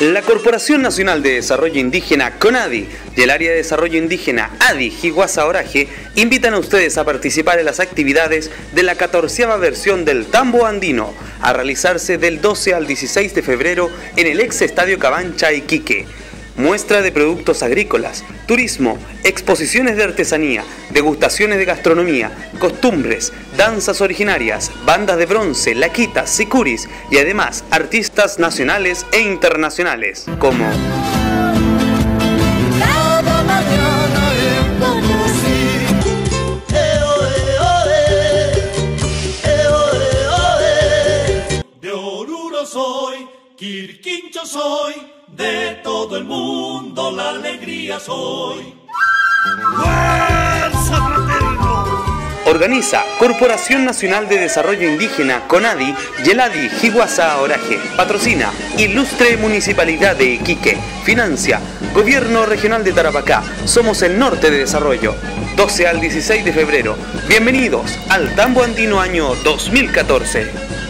La Corporación Nacional de Desarrollo Indígena CONADI y el Área de Desarrollo Indígena ADI Jiguasa Oraje invitan a ustedes a participar en las actividades de la 14 versión del Tambo Andino a realizarse del 12 al 16 de febrero en el ex Estadio Cabancha Iquique muestra de productos agrícolas, turismo, exposiciones de artesanía, degustaciones de gastronomía, costumbres, danzas originarias, bandas de bronce, laquitas, sicuris y además artistas nacionales e internacionales como soy, de todo el mundo la alegría soy. ¡Fuerza fraterno! Organiza Corporación Nacional de Desarrollo Indígena CONADI Yeladi Jiguasa Oraje. Patrocina Ilustre Municipalidad de Iquique. Financia Gobierno Regional de Tarapacá. Somos el norte de desarrollo. 12 al 16 de febrero. Bienvenidos al Tambo Andino año 2014.